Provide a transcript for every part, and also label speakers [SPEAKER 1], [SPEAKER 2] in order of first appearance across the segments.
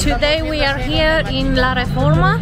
[SPEAKER 1] Today we are here in La Reforma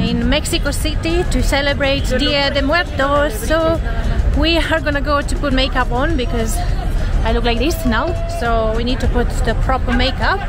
[SPEAKER 1] in Mexico City to celebrate Dia de Muertos. So we are gonna go to put makeup on because I look like this now. So we need to put the proper makeup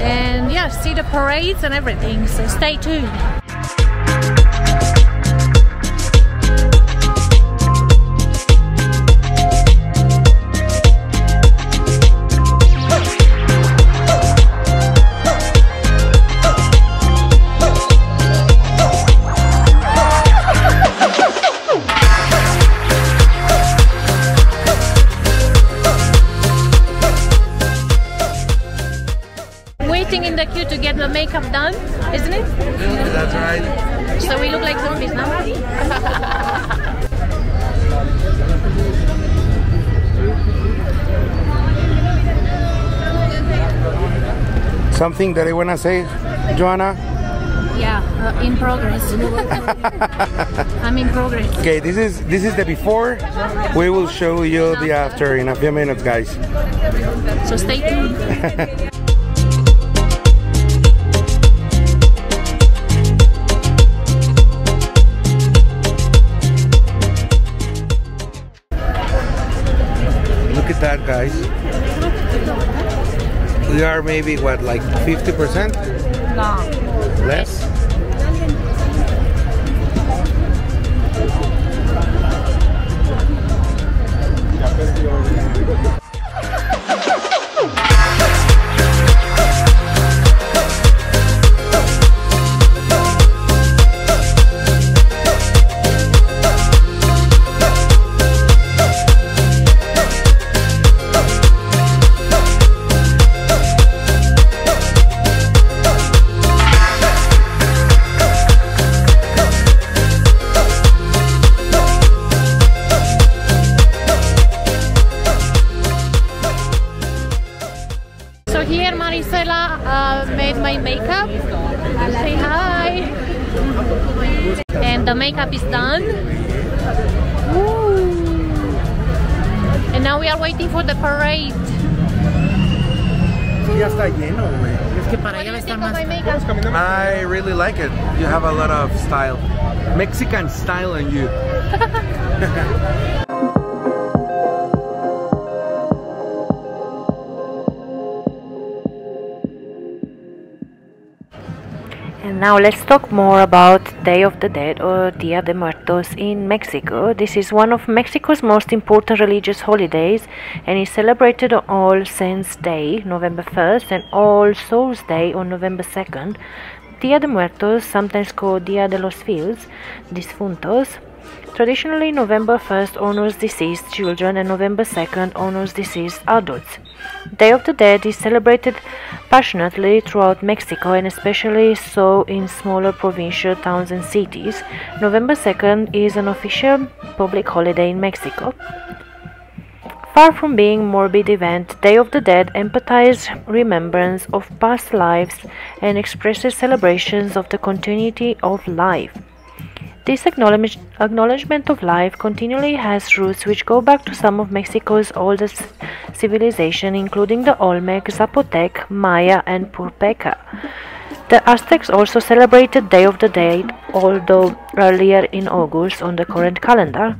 [SPEAKER 1] and yeah, see the parades and everything. So stay tuned. Waiting in the queue to get the makeup done, isn't it?
[SPEAKER 2] That's right.
[SPEAKER 1] So we look like zombies now.
[SPEAKER 2] Something that I wanna say, Johana.
[SPEAKER 1] Yeah, uh, in progress. I'm in progress.
[SPEAKER 2] Okay, this is this is the before. We will show you the after in a few minutes, guys.
[SPEAKER 1] So stay tuned.
[SPEAKER 2] are maybe what, like 50%
[SPEAKER 1] No.
[SPEAKER 2] less?
[SPEAKER 1] We are waiting for the parade.
[SPEAKER 2] Ya está lleno, güey.
[SPEAKER 1] What do you think of my makeup?
[SPEAKER 3] I really like it. You have a lot of style. Mexican style in you.
[SPEAKER 4] now let's talk more about Day of the Dead or Dia de Muertos in Mexico. This is one of Mexico's most important religious holidays and is celebrated on All Saints Day, November 1st, and All Souls Day on November 2nd. Dia de Muertos, sometimes called Dia de los Fieles, Difuntos, Traditionally, November 1st honors deceased children and November 2nd honors deceased adults. Day of the Dead is celebrated passionately throughout Mexico and especially so in smaller provincial towns and cities. November 2nd is an official public holiday in Mexico. Far from being morbid event, Day of the Dead empathizes remembrance of past lives and expresses celebrations of the continuity of life. This acknowledge- acknowledgement of life continually has roots which go back to some of Mexico's oldest civilization, including the Olmec, Zapotec, Maya, and Purpeca. The Aztecs also celebrated Day of the Dead, although earlier in August on the current calendar.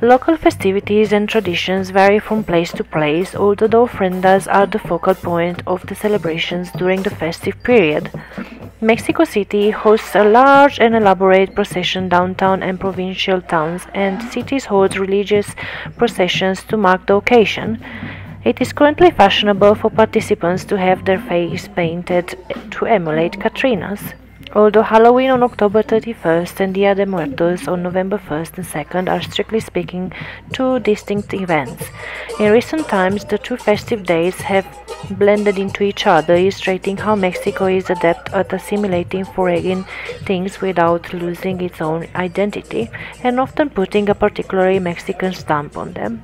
[SPEAKER 4] Local festivities and traditions vary from place to place, although the ofrendas are the focal point of the celebrations during the festive period. Mexico City hosts a large and elaborate procession downtown and provincial towns, and cities hold religious processions to mark the occasion. It is currently fashionable for participants to have their face painted to emulate Catrinas. Although Halloween on October 31st and Dia de Muertos on November 1st and 2nd are strictly speaking two distinct events, in recent times the two festive days have blended into each other, illustrating how Mexico is adept at assimilating foreign things without losing its own identity and often putting a particularly Mexican stamp on them.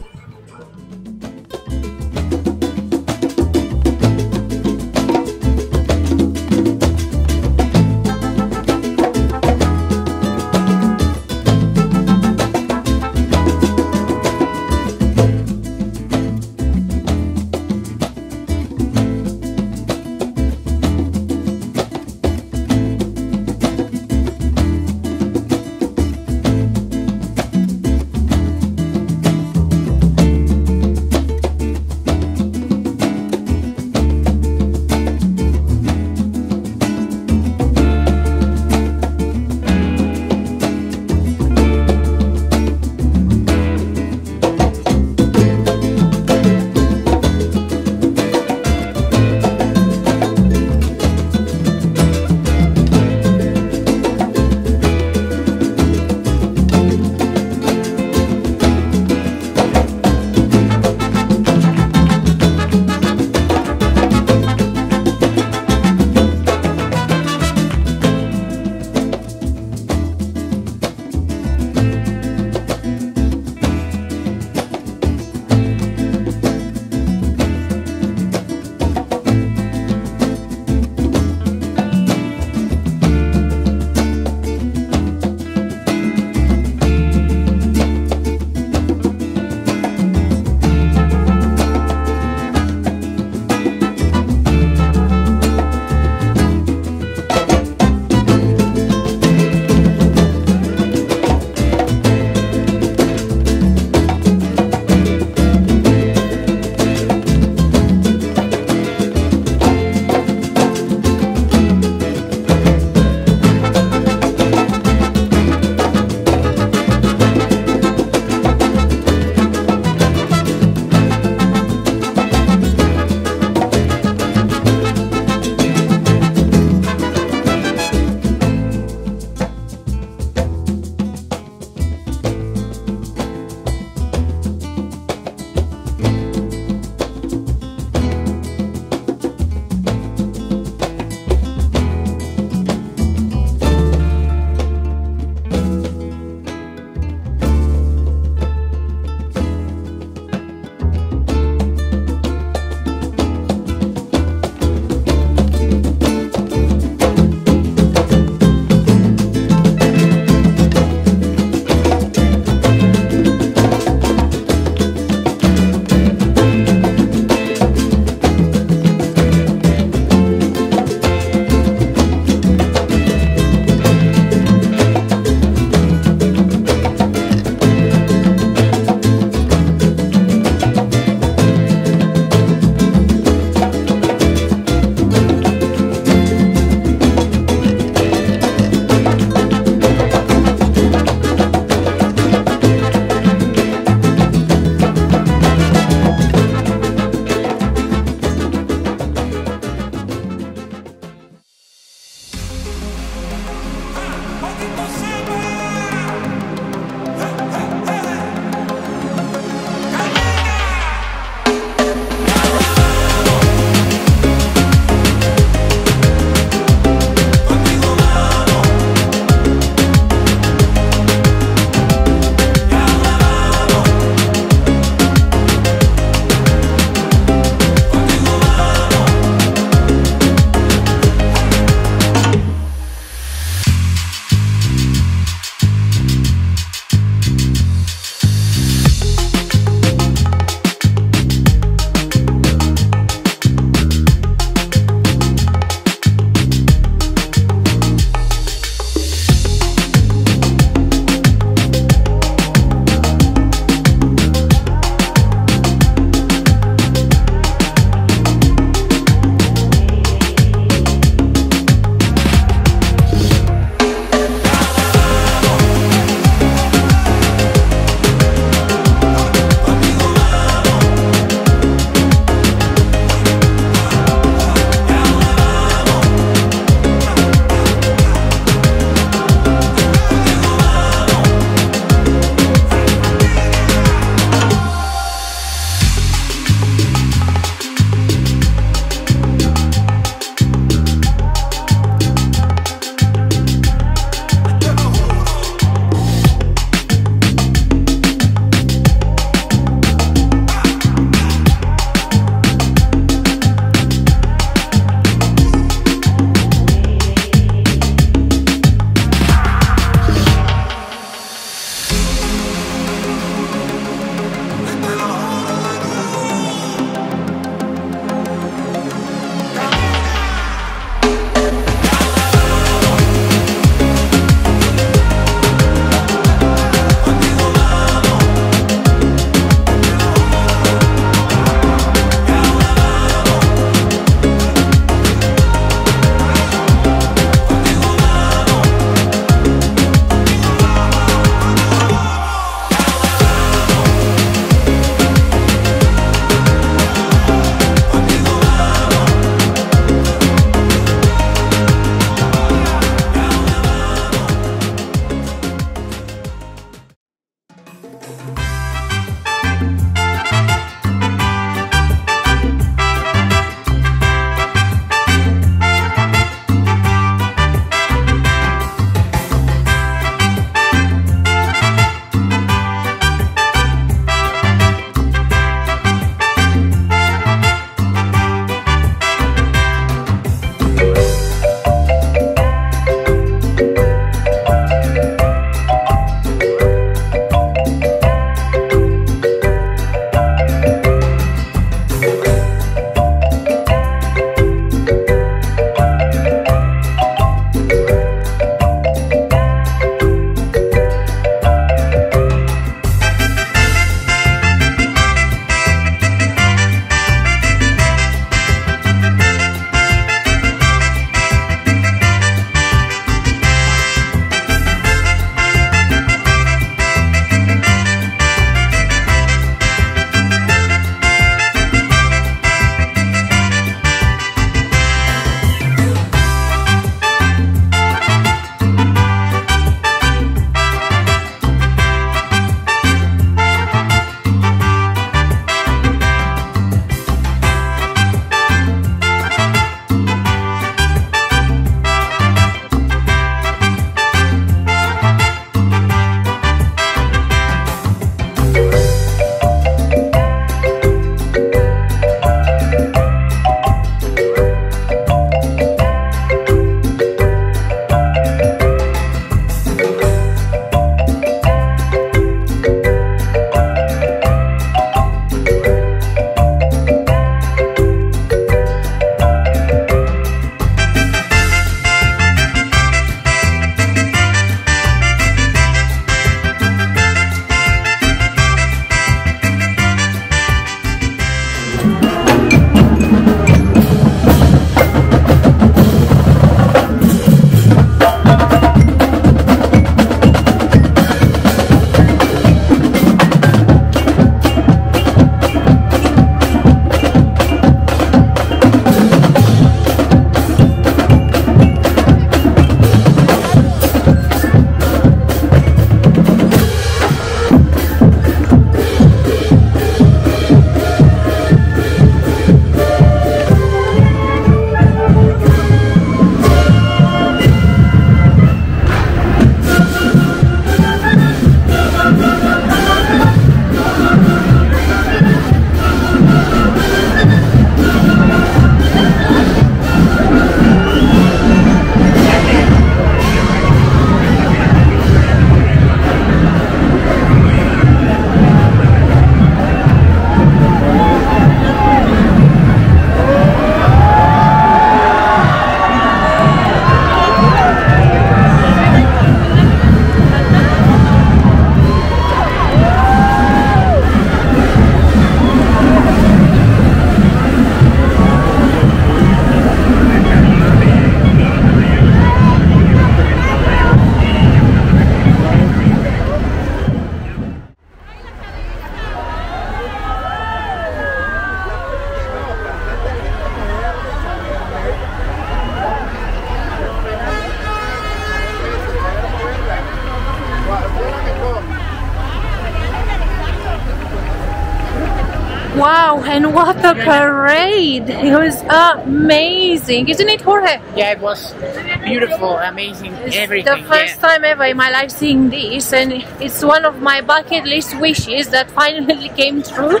[SPEAKER 1] And what a parade! It was amazing, isn't it, Jorge?
[SPEAKER 5] Yeah, it was beautiful, amazing,
[SPEAKER 1] It's
[SPEAKER 5] everything.
[SPEAKER 1] the first
[SPEAKER 5] yeah.
[SPEAKER 1] time ever in my life seeing this, and it's one of my bucket list wishes that finally came true.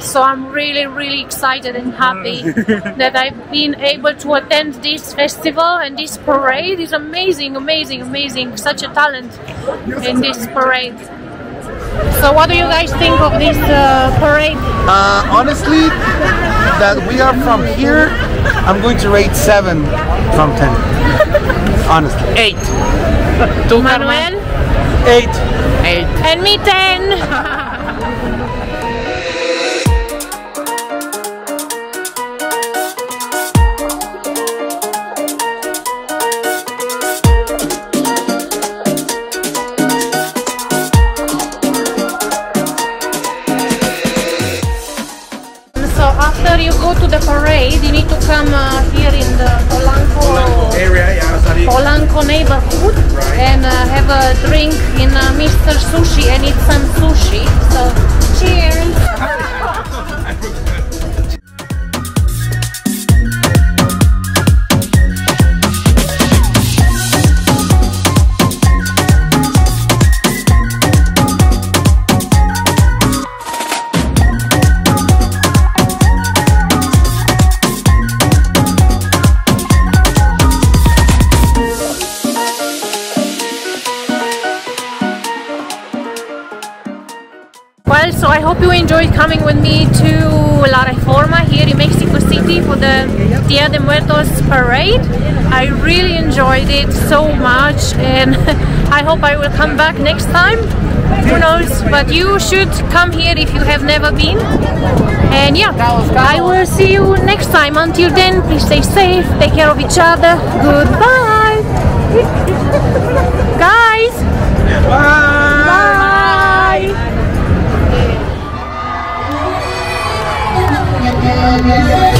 [SPEAKER 1] So I'm really, really excited and happy mm. that I've been able to attend this festival and this parade is amazing, amazing, amazing. Such a talent in this parade. So, what do you guys think of this uh, parade?
[SPEAKER 3] Uh, honestly, that we are from here, I'm going to rate seven from ten. Honestly,
[SPEAKER 5] Eight. Tú,
[SPEAKER 1] Manuel
[SPEAKER 3] eight.
[SPEAKER 5] Eight.
[SPEAKER 1] and me 10. Dia de Muertos parade. I really enjoyed it so much and I hope I will come back next time. Who knows? But you should come here if you have never been. And yeah, I will see you next time. Until then, please stay safe, take care of each other. Goodbye! Guys! Bye! Bye.